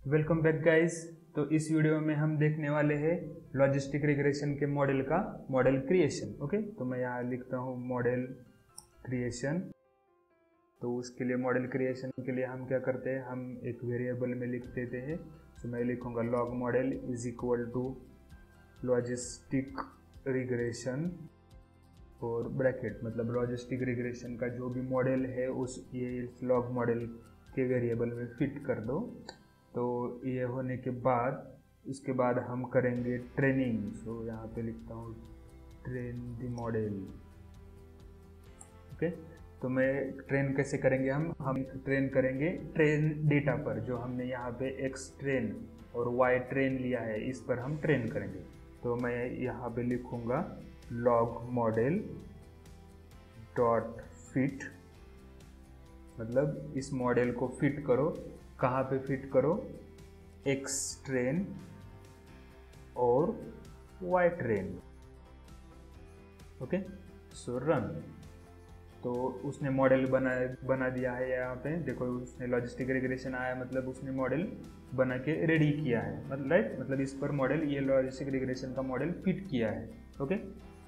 Welcome back guys. तो इस video में हम देखने वाले हैं लॉजिस्टिक रिग्रेशन के मॉडल का मॉडल क्रिएशन, ओके? तो मैं यहाँ लिखता हूँ मॉडल क्रिएशन। तो उसके लिए मॉडल क्रिएशन के लिए हम क्या करते हैं? हम एक वेरिएबल में लिख देते हैं। तो मैं लिखूँगा log model is equal to logistic regression और ब्रैकेट मतलब लॉजिस्टिक रिग्रेशन का जो भी मॉडल है, उस ये लॉग मॉडल के वेरिएबल में फिट कर दो। तो ये होने के बाद उसके बाद हम करेंगे ट्रेनिंग सो यहाँ पे लिखता हूँ ट्रेन द मॉडल ओके तो मैं ट्रेन कैसे करेंगे हम? हम ट्रेन करेंगे ट्रेन डेटा पर, जो हमने यहाँ पे एक्स ट्रेन और वाई ट्रेन लिया है, इस पर हम ट्रेन करेंगे. तो मैं यहाँ पे लिखूँगा लॉग मॉडल डॉट फिट मतलब इस मॉडल को फिट करो. कहाँ पे फिट करो? एक्स ट्रेन और y train okay so run तो उसने मॉडल बना बना दिया है यहाँ पे। देखो, उसने लॉजिस्टिक रिग्रेशन आया मतलब उसने मॉडल बना के रेडी किया है। मतलब राइट मतलब इस पर मॉडल ये लॉजिस्टिक रिग्रेशन का मॉडल फिट किया है। ओके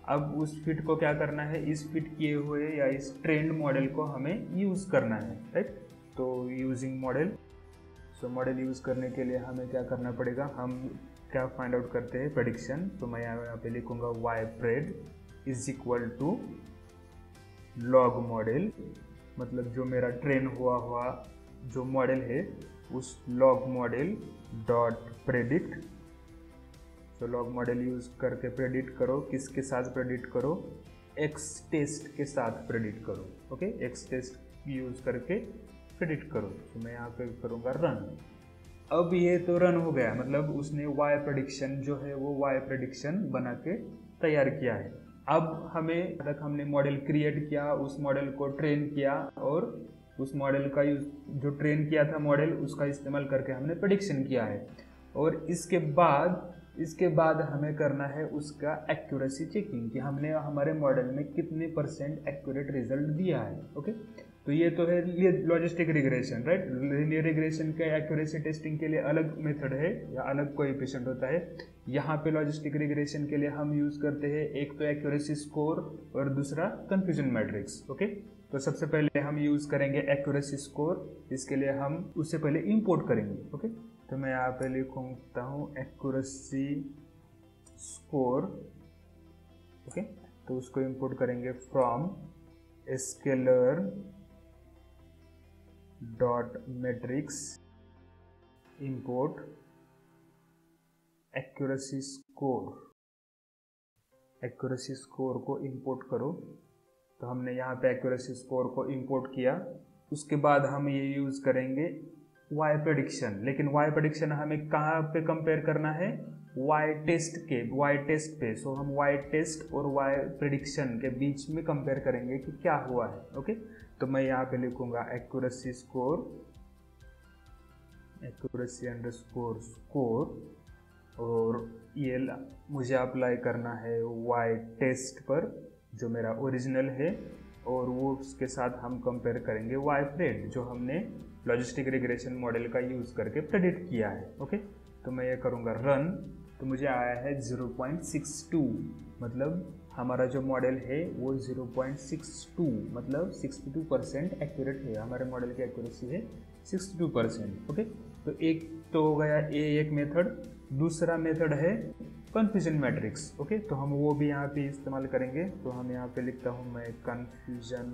अब उस फिट को क्या करना है? इस फिट किए हुए या इस ट्रेंड मॉडल को हमें यूज़ करना है राइट तो using model so model use करने के लिए हमें क्या करना पड़ेगा? हम क्या फाइंड आउट करते हैं? प्रडिक्शन तो मैं यहाँ पे लिखूँगा y pred is equal to log model मतलब जो मेरा ट्रेन हुआ हुआ, जो मॉडल है, उस लॉग मॉडल डॉट प्रेडिक्ट तो लॉग मॉडल यूज़ करके प्रेडिक्ट करो, किसके साथ प्रेडिक्ट करो? एक्स टेस्ट के साथ प्रेडिक्ट करो ओके एक्स टेस्ट यूज़ करके प्रेडिक्ट करो तो मैं यहाँ पे करूँगा रन अब ये तो रन हो गया मतलब उसने वाई प्रडिक्शन जो है वो वाई प्रडिक्शन बना के तैयार किया है। अब हमें, तक हमने मॉडल क्रिएट किया, उस मॉडल को ट्रेन किया और उस मॉडल का यूज़ जो ट्रेन किया था मॉडल उसका इस्तेमाल करके हमने प्रडिक्शन किया है। और इसके बाद इसके बाद हमें करना है उसका एक्यूरेसी चेकिंग कि हमने हमारे मॉडल में कितने परसेंट एक्यूरेट रिज़ल्ट दिया है ओके तो ये तो है logistic regression right linear regression के एक्यूरेसी टेस्टिंग के लिए अलग मेथड है या अलग कोई पेशेंट होता है। यहाँ पे लॉजिस्टिक रिग्रेशन के लिए हम यूज़ करते हैं एक तो एक्यूरेसी स्कोर और दूसरा कंफ्यूजन मैट्रिक्स ओके तो सबसे पहले हम यूज़ करेंगे एक्यूरेसी स्कोर इसके लिए हम उससे पहले इम्पोर्ट करेंगे ओके तो मैं यहाँ पे लिखता हूँ एक्यूरेसी स्कोर ओके तो उसको इम्पोर्ट करेंगे from sklearn dot matrix import accuracy score accuracy score को इंपोर्ट करो। तो हमने यहाँ पे एक्यूरेसी स्कोर को इंपोर्ट किया। उसके बाद हम ये यूज़ करेंगे वाई प्रडिक्शन लेकिन वाई प्रडिक्शन हमें कहाँ पे कंपेयर करना है? वाई टेस्ट के वाई टेस्ट पे। सो हम वाई टेस्ट और वाई प्रडिक्शन के बीच में कंपेयर करेंगे कि क्या हुआ है ओके तो मैं यहाँ पे लिखूँगा accuracy score accuracy under score score और ये मुझे अप्लाई करना है वाई टेस्ट पर, जो मेरा ओरिजिनल है। और वो उसके साथ हम कंपेयर करेंगे वाई प्रेड जो हमने लॉजिस्टिक रिग्रेशन मॉडल का यूज़ करके प्रेडिक्ट किया है ओके तो मैं ये करूँगा रन तो मुझे आया है 0.62 मतलब हमारा जो मॉडल है वो 0.62 मतलब 62 परसेंट एक्यूरेट है, हमारे मॉडल की एक्यूरेसी है 62 परसेंट ओके तो एक तो हो गया ए एक मेथड दूसरा मेथड है कन्फ्यूज़न मैट्रिक्स ओके तो हम वो भी यहाँ पे इस्तेमाल करेंगे। तो हम यहाँ पे लिखता हूँ मैं कन्फ्यूज़न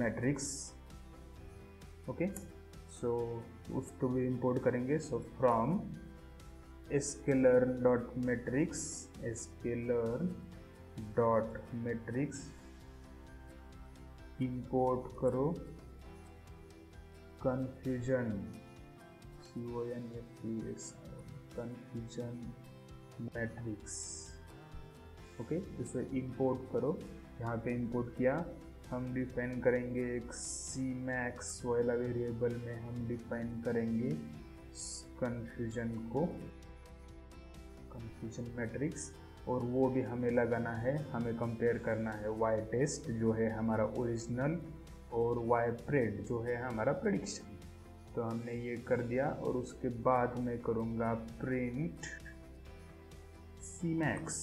मैट्रिक्स ओके सो उसको भी इंपोर्ट करेंगे। So from sklearn dot matrix sklearn dot matrix import करो confusion C O N F confusion matrix. Okay, इसे इंपोर्ट करो। यहाँ पे इंपोर्ट किया। हम डिफाइन करेंगे एक सी मैक्स वाला वेरिएबल में हम डिफाइन करेंगे कन्फ्यूज़न को। कन्फ्यूज़न मैट्रिक्स और वो भी हमें लगाना है, हमें कंपेयर करना है वाई टेस्ट जो है हमारा ओरिजिनल और वाई प्रेड जो है हमारा प्रडिक्शन तो हमने ये कर दिया, और उसके बाद मैं करूँगा print c max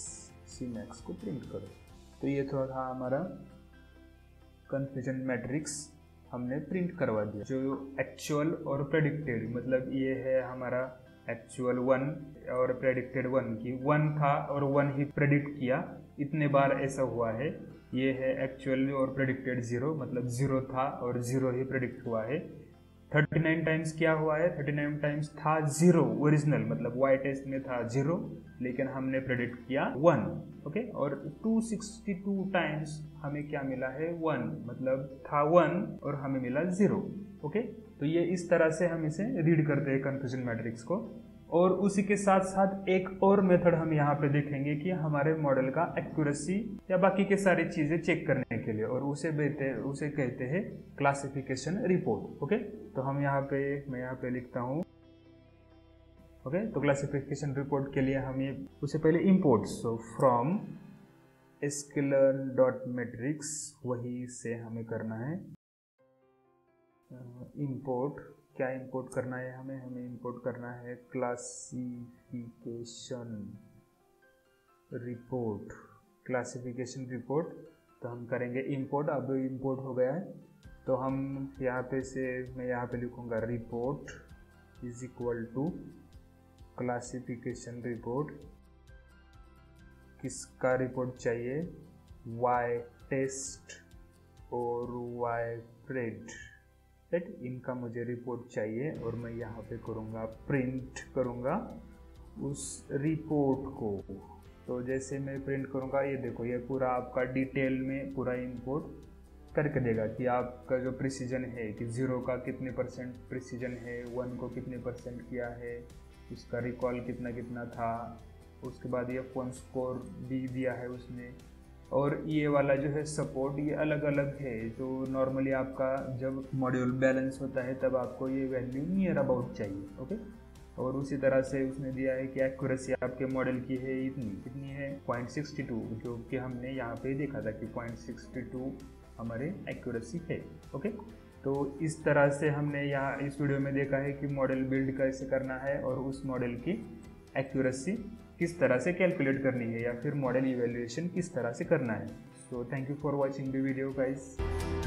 c max को प्रिंट करो। तो ये थोड़ा था हमारा कन्फ्यूज़न मैट्रिक्स हमने प्रिंट करवा दिया। जो एक्चुअल और प्रेडिक्टेड मतलब ये है हमारा एक्चुअल वन और प्रेडिक्टेड वन की। वन था और वन ही प्रेडिक्ट किया। इतने बार ऐसा हुआ है। ये है एक्चुअल और प्रेडिक्टेड ज़ीरो मतलब ज़ीरो था और ज़ीरो ही प्रेडिक्ट हुआ है। थर्टी नाइन टाइम्स क्या हुआ है थर्टी नाइन टाइम्स था ज़ीरो ओरिजिनल मतलब वाई टेस्ट में था ज़ीरो लेकिन हमने प्रेडिक्ट किया वन ओके okay? और टू सिक्सटी टू टाइम्स हमें क्या मिला है वन मतलब था वन और हमें मिला ज़ीरो ओके okay? तो ये इस तरह से हम इसे रीड करते हैं कन्फ्यूज़न मैट्रिक्स को और उसी के साथ साथ एक और मेथड हम यहाँ पे देखेंगे कि हमारे मॉडल का एक्यूरेसी या बाकी के सारी चीज़ें चेक करने के लिए। और उसे बेहते, उसे कहते हैं क्लासिफिकेशन रिपोर्ट ओके तो हम यहाँ पे, मैं यहाँ पे लिखता हूँ ओके तो क्लासिफिकेशन रिपोर्ट के लिए हम ये, उसे पहले import so from sklearn dot metrics वही से हमें करना है। इम्पोर्ट क्या इंपोर्ट करना है, हमें हमें इंपोर्ट करना है क्लासिफिकेशन रिपोर्ट क्लासिफिकेशन रिपोर्ट तो हम करेंगे इंपोर्ट अब इंपोर्ट हो गया है। तो हम यहाँ पे से, मैं यहाँ पे लिखूँगा report is equal to classification report किसका रिपोर्ट चाहिए? वाई टेस्ट और वाई प्रेड राइट इनका मुझे रिपोर्ट चाहिए और मैं यहाँ पे करूँगा प्रिंट करूँगा उस रिपोर्ट को। तो जैसे मैं प्रिंट करूँगा, ये देखो, ये पूरा आपका डिटेल में पूरा इंपोर्ट करके देगा कि आपका जो प्रिसीजन है कि ज़ीरो का कितने परसेंट प्रिसीजन है वन को कितने परसेंट किया है, उसका रिकॉल कितना कितना था, उसके बाद ये फ़ोन स्कोर भी दिया है उसने। और ये वाला जो है सपोर्ट ये अलग अलग है। जो नॉर्मली आपका जब मॉड्यूल बैलेंस होता है, तब आपको ये वैल्यू नियर अबाउट चाहिए ओके और उसी तरह से उसने दिया है कि एक्यूरेसी आपके मॉडल की है इतनी, कितनी है? पॉइंट सिक्सटी टू जो कि हमने यहाँ पे देखा था कि पॉइंट सिक्सटी टू हमारे एक्यूरेसी है ओके तो इस तरह से हमने यहाँ इस वीडियो में देखा है कि मॉडल बिल्ड कैसे करना है और उस मॉडल की एक्यूरेसी किस तरह से कैलकुलेट करनी है या फिर मॉडल इवेल्युएशन किस तरह से करना है। So thank you for watching the video guys